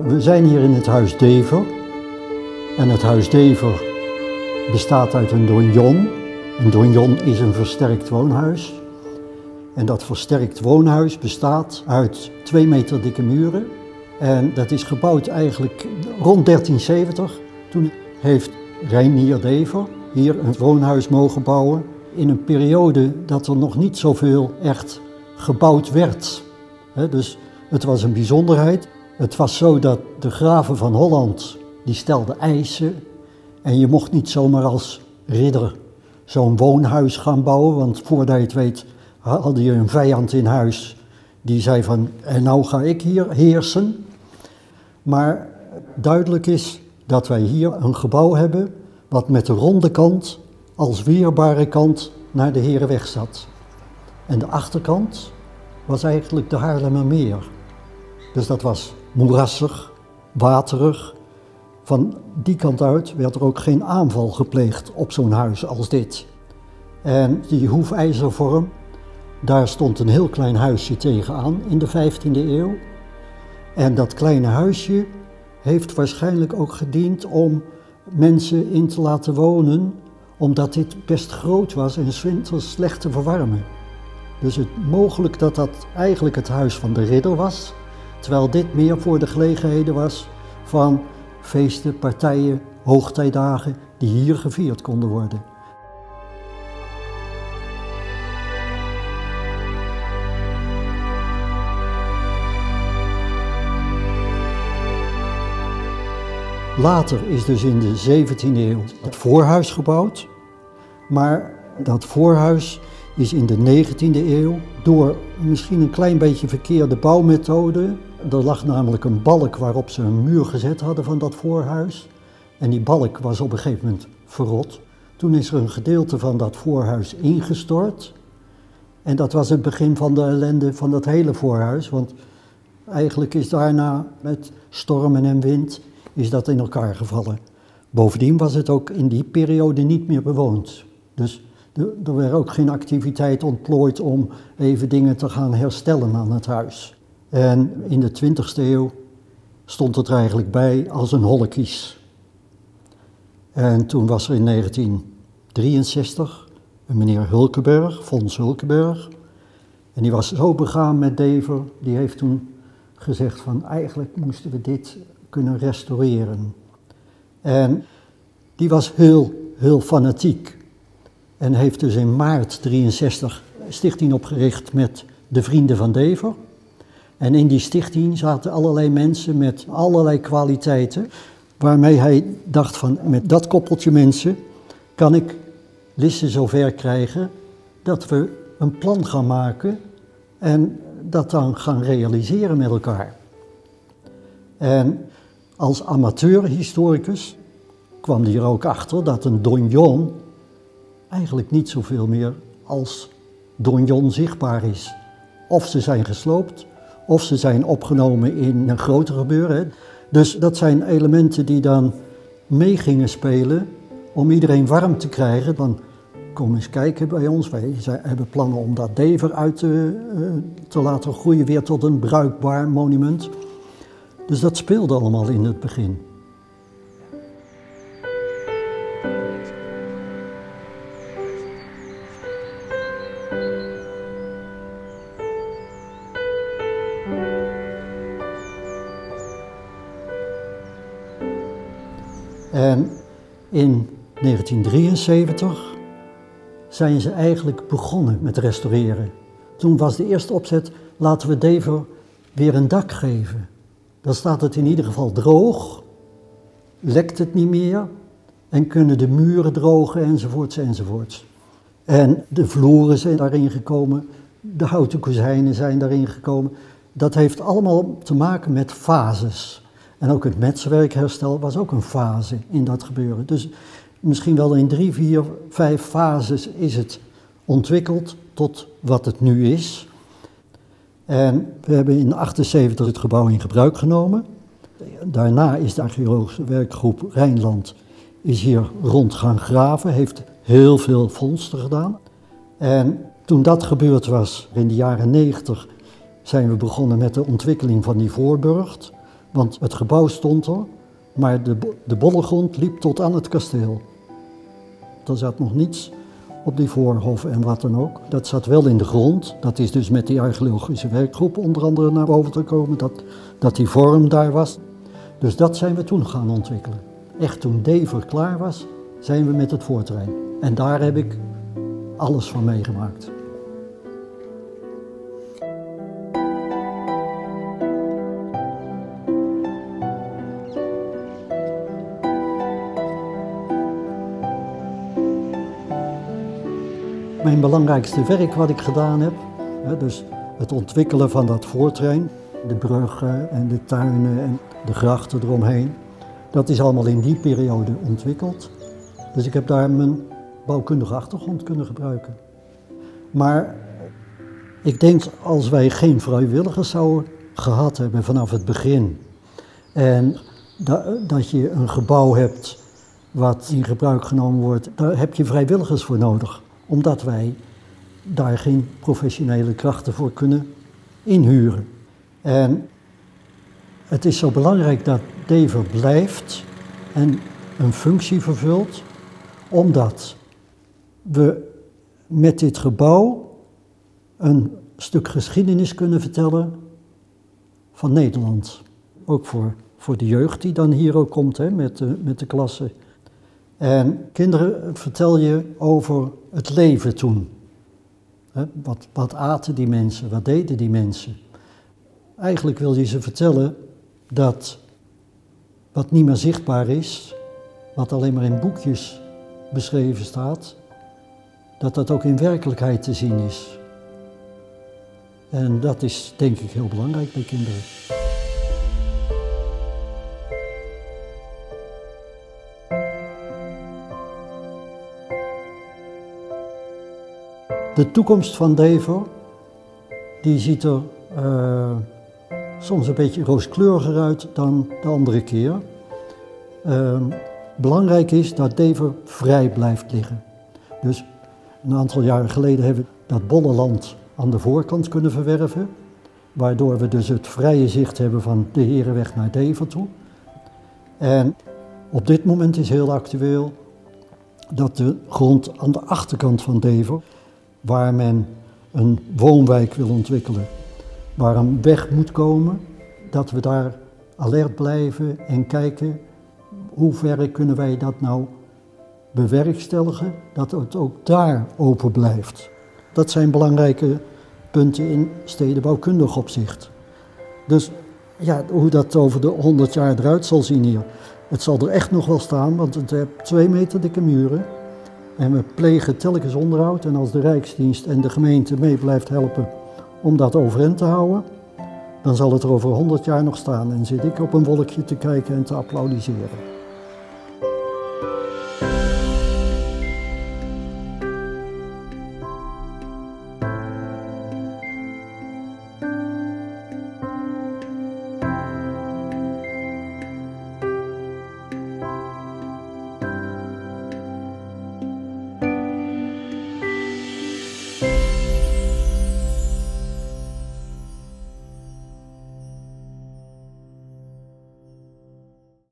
We zijn hier in het Huis Dever. En het Huis Dever bestaat uit een donjon. Een donjon is een versterkt woonhuis. En dat versterkt woonhuis bestaat uit twee meter dikke muren. En dat is gebouwd eigenlijk rond 1370. Toen heeft Reinier Dever hier een woonhuis mogen bouwen. In een periode dat er nog niet zoveel echt gebouwd werd. dus het was een bijzonderheid. Het was zo dat de graven van Holland, die stelden eisen. En je mocht niet zomaar als ridder zo'n woonhuis gaan bouwen. Want voordat je het weet had je een vijand in huis die zei van, en nou ga ik hier heersen. Maar duidelijk is dat wij hier een gebouw hebben wat met de ronde kant als weerbare kant naar de Herenweg zat. En de achterkant was eigenlijk de Haarlemmermeer. Dus dat was moerassig, waterig. Van die kant uit werd er ook geen aanval gepleegd op zo'n huis als dit. En die hoefijzervorm, daar stond een heel klein huisje tegenaan in de 15e eeuw. En dat kleine huisje heeft waarschijnlijk ook gediend om mensen in te laten wonen, omdat dit best groot was en winters slecht te verwarmen. Dus het mogelijk dat dat eigenlijk het huis van de ridder was, terwijl dit meer voor de gelegenheden was van feesten, partijen, hoogtijdagen die hier gevierd konden worden. Later is dus in de 17e eeuw het voorhuis gebouwd. Maar dat voorhuis is in de 19e eeuw door misschien een klein beetje verkeerde bouwmethode. Er lag namelijk een balk waarop ze een muur gezet hadden van dat voorhuis. En die balk was op een gegeven moment verrot. Toen is er een gedeelte van dat voorhuis ingestort. En dat was het begin van de ellende van dat hele voorhuis. Want eigenlijk is daarna met stormen en wind is dat in elkaar gevallen. Bovendien was het ook in die periode niet meer bewoond. Dus er werd ook geen activiteit ontplooid om even dingen te gaan herstellen aan het huis. En in de 20e eeuw stond het er eigenlijk bij als een hollekies. En toen was er in 1963 een meneer Hulkenberg, Fons Hulkenberg. En die was zo begaan met Dever, die heeft toen gezegd van eigenlijk moesten we dit kunnen restaureren. En die was heel, heel fanatiek. En heeft dus in maart 63 stichting opgericht met de Vrienden van Dever. En in die stichting zaten allerlei mensen met allerlei kwaliteiten. Waarmee hij dacht van met dat koppeltje mensen kan ik Lisse zover krijgen dat we een plan gaan maken en dat dan gaan realiseren met elkaar. En als amateurhistoricus kwam hij er ook achter dat een donjon eigenlijk niet zoveel meer als donjon zichtbaar is. Of ze zijn gesloopt, of ze zijn opgenomen in een groter gebeuren. Dus dat zijn elementen die dan mee gingen spelen om iedereen warm te krijgen. Dan kom eens kijken bij ons. Wij hebben plannen om dat Dever uit te, eh, te laten groeien weer tot een bruikbaar monument. Dus dat speelde allemaal in het begin. En in 1973 zijn ze eigenlijk begonnen met restaureren. Toen was de eerste opzet, laten we Dever weer een dak geven. Dan staat het in ieder geval droog, lekt het niet meer en kunnen de muren drogen enzovoorts enzovoorts. En de vloeren zijn daarin gekomen, de houten kozijnen zijn daarin gekomen. Dat heeft allemaal te maken met fases. En ook het metswerkherstel was ook een fase in dat gebeuren. Dus misschien wel in drie, vier, vijf fases is het ontwikkeld tot wat het nu is. En we hebben in 1978 het gebouw in gebruik genomen. Daarna is de archeologische werkgroep Rijnland is hier rond gaan graven, heeft heel veel vondsten gedaan. En toen dat gebeurd was, in de jaren 90, zijn we begonnen met de ontwikkeling van die voorburcht. Want het gebouw stond er, maar de, de bollegrond liep tot aan het kasteel. Er zat nog niets op die voorhof en wat dan ook. Dat zat wel in de grond. Dat is dus met die archeologische werkgroep onder andere naar boven te komen, dat, dat die vorm daar was. Dus dat zijn we toen gaan ontwikkelen. Echt toen Dever klaar was, zijn we met het voortrein. En daar heb ik alles van meegemaakt. Belangrijkste werk wat ik gedaan heb, dus het ontwikkelen van dat voortrein, de bruggen en de tuinen en de grachten eromheen, dat is allemaal in die periode ontwikkeld. Dus ik heb daar mijn bouwkundige achtergrond kunnen gebruiken. Maar ik denk als wij geen vrijwilligers zouden gehad hebben vanaf het begin en dat je een gebouw hebt wat in gebruik genomen wordt, daar heb je vrijwilligers voor nodig omdat wij daar geen professionele krachten voor kunnen inhuren. En het is zo belangrijk dat Dever blijft en een functie vervult, omdat we met dit gebouw een stuk geschiedenis kunnen vertellen van Nederland. Ook voor, voor de jeugd die dan hier ook komt hè, met, de, met de klasse. En kinderen vertel je over het leven toen. Wat, wat aten die mensen? Wat deden die mensen? Eigenlijk wil je ze vertellen dat wat niet meer zichtbaar is, wat alleen maar in boekjes beschreven staat, dat dat ook in werkelijkheid te zien is. En dat is denk ik heel belangrijk bij kinderen. De toekomst van Devo, die ziet er uh, soms een beetje rooskleuriger uit dan de andere keer. Uh, belangrijk is dat Devo vrij blijft liggen. Dus een aantal jaren geleden hebben we dat Bolleland aan de voorkant kunnen verwerven, waardoor we dus het vrije zicht hebben van de Herenweg naar Dever toe. En op dit moment is heel actueel dat de grond aan de achterkant van Dever waar men een woonwijk wil ontwikkelen, waar een weg moet komen, dat we daar alert blijven en kijken hoe ver kunnen wij dat nou bewerkstelligen, dat het ook daar open blijft. Dat zijn belangrijke punten in stedenbouwkundig opzicht. Dus ja, hoe dat over de 100 jaar eruit zal zien hier. Het zal er echt nog wel staan, want het heeft twee meter dikke muren. En we plegen telkens onderhoud en als de Rijksdienst en de gemeente mee blijft helpen om dat overeind te houden, dan zal het er over 100 jaar nog staan en zit ik op een wolkje te kijken en te applaudisseren.